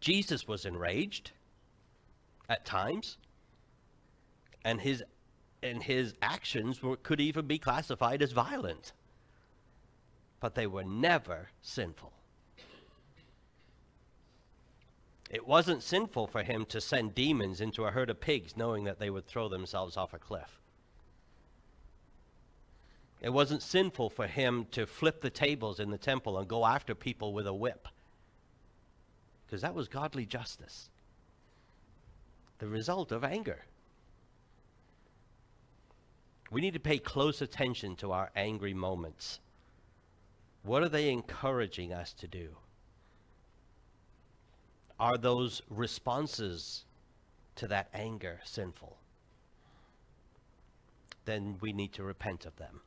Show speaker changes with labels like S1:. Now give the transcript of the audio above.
S1: Jesus was enraged at times, and his and his actions were, could even be classified as violent. But they were never sinful. It wasn't sinful for him to send demons into a herd of pigs knowing that they would throw themselves off a cliff. It wasn't sinful for him to flip the tables in the temple and go after people with a whip. Because that was godly justice. The result of anger. We need to pay close attention to our angry moments. What are they encouraging us to do? Are those responses to that anger sinful? Then we need to repent of them.